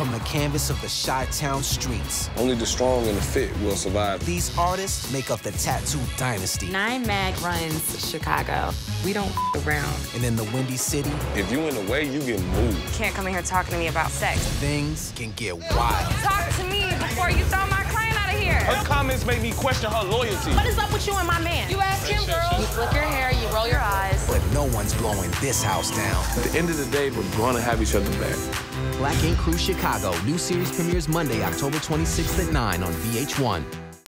from the canvas of the Chi-Town streets. Only the strong and the fit will survive. These artists make up the tattoo dynasty. Nine Mag runs Chicago. We don't around. And in the Windy City, if you in the way, you get moved. Can't come in here talking to me about sex. Things can get wild. Talk to me before you throw my client out of here. Her comments made me question her loyalty. What is up with you and my man? You ask him, girl. You flick your no one's blowing this house down. At the end of the day, we're gonna have each other back. Black Ink Crew Chicago. New series premieres Monday, October 26th at 9 on VH1.